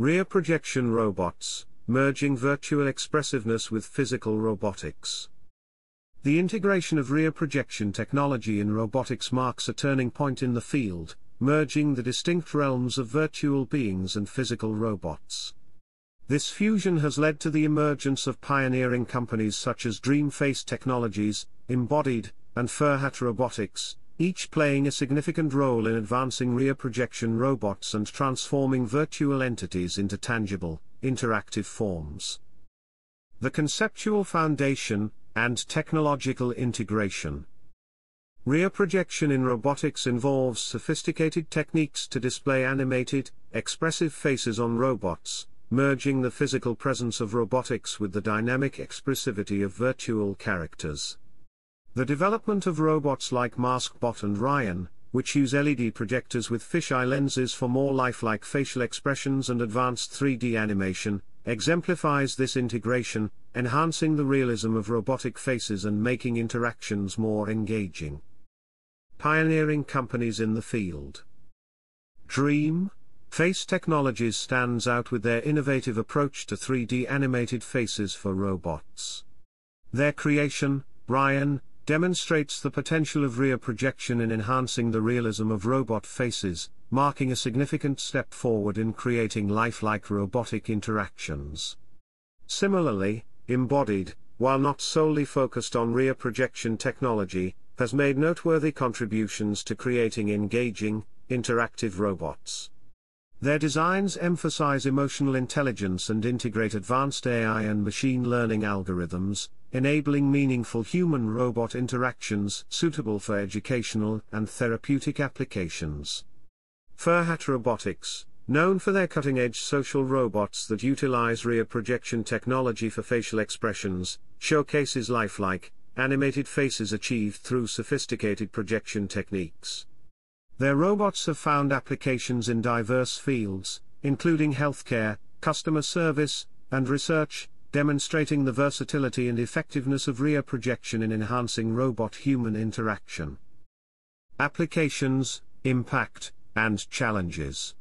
Rear projection robots, merging virtual expressiveness with physical robotics. The integration of rear projection technology in robotics marks a turning point in the field, merging the distinct realms of virtual beings and physical robots. This fusion has led to the emergence of pioneering companies such as DreamFace Technologies, Embodied, and Furhat Robotics, each playing a significant role in advancing rear projection robots and transforming virtual entities into tangible, interactive forms. The conceptual foundation, and technological integration. Rear projection in robotics involves sophisticated techniques to display animated, expressive faces on robots, merging the physical presence of robotics with the dynamic expressivity of virtual characters. The development of robots like MaskBot and Ryan, which use LED projectors with fisheye lenses for more lifelike facial expressions and advanced 3D animation, exemplifies this integration, enhancing the realism of robotic faces and making interactions more engaging. Pioneering companies in the field. Dream, Face Technologies stands out with their innovative approach to 3D animated faces for robots. Their creation, Ryan, demonstrates the potential of rear projection in enhancing the realism of robot faces, marking a significant step forward in creating lifelike robotic interactions. Similarly, Embodied, while not solely focused on rear projection technology, has made noteworthy contributions to creating engaging, interactive robots. Their designs emphasize emotional intelligence and integrate advanced AI and machine learning algorithms, enabling meaningful human robot interactions suitable for educational and therapeutic applications. Furhat Robotics, known for their cutting edge social robots that utilize rear projection technology for facial expressions, showcases lifelike, animated faces achieved through sophisticated projection techniques. Their robots have found applications in diverse fields, including healthcare, customer service, and research, demonstrating the versatility and effectiveness of rear projection in enhancing robot-human interaction. Applications, Impact, and Challenges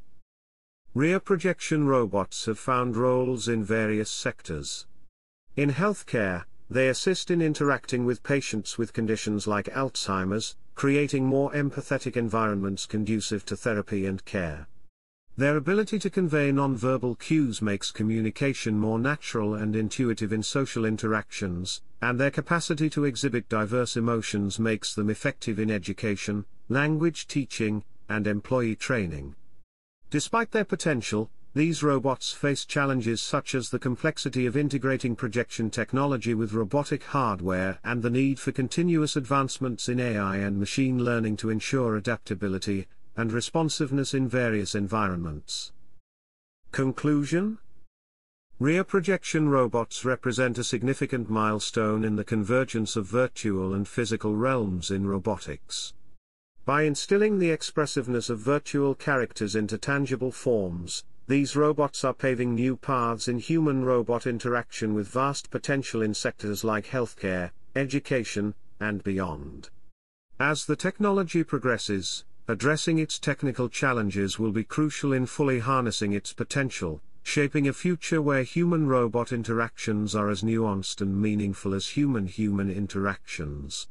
Rear projection robots have found roles in various sectors. In healthcare, they assist in interacting with patients with conditions like Alzheimer's, creating more empathetic environments conducive to therapy and care. Their ability to convey nonverbal cues makes communication more natural and intuitive in social interactions, and their capacity to exhibit diverse emotions makes them effective in education, language teaching, and employee training. Despite their potential, these robots face challenges such as the complexity of integrating projection technology with robotic hardware and the need for continuous advancements in AI and machine learning to ensure adaptability and responsiveness in various environments. Conclusion Rear projection robots represent a significant milestone in the convergence of virtual and physical realms in robotics. By instilling the expressiveness of virtual characters into tangible forms, these robots are paving new paths in human-robot interaction with vast potential in sectors like healthcare, education, and beyond. As the technology progresses, addressing its technical challenges will be crucial in fully harnessing its potential, shaping a future where human-robot interactions are as nuanced and meaningful as human-human interactions.